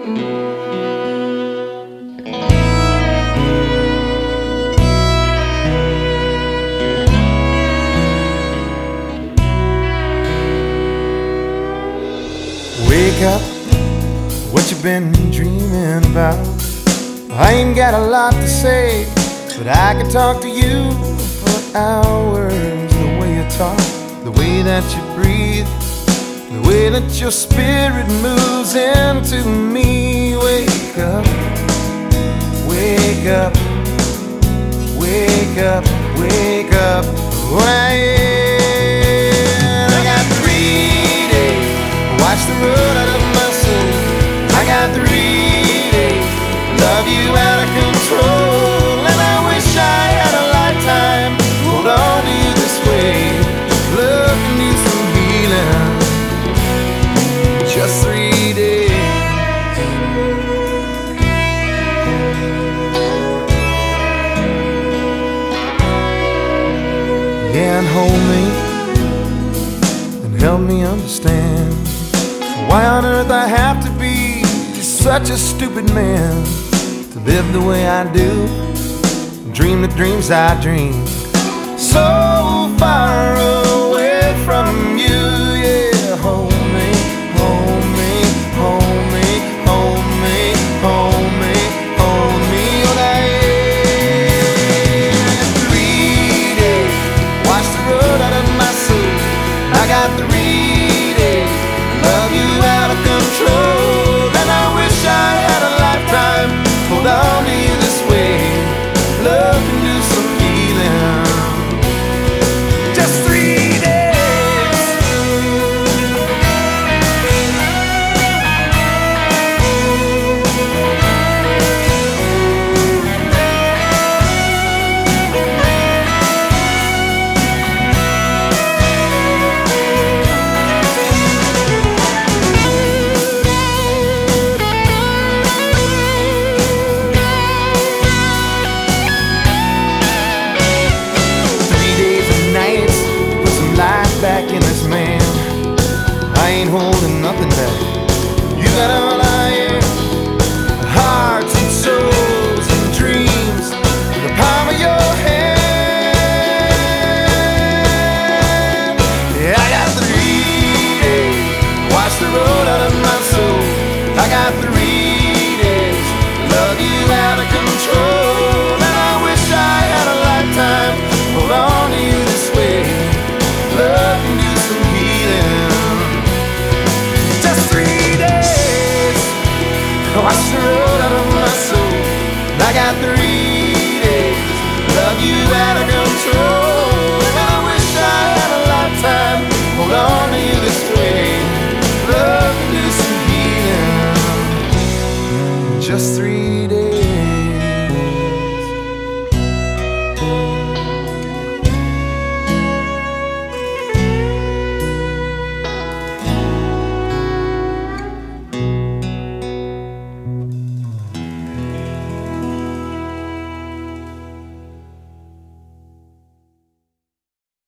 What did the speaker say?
Wake up, what you been dreaming about? I ain't got a lot to say, but I could talk to you for hours. The way you talk, the way that you breathe the way that your spirit moves into me. Wake up, wake up, wake up, wake up. When I got three days, watch the road And hold me and help me understand why on earth I have to be such a stupid man to live the way I do, dream the dreams I dream, so far away You got all I am. Hearts and souls and dreams in the palm of your hand. I got three days. Watch the road out of my Three days. Love you out of control. And I wish I had a lifetime. Hold you this way. Love. Just three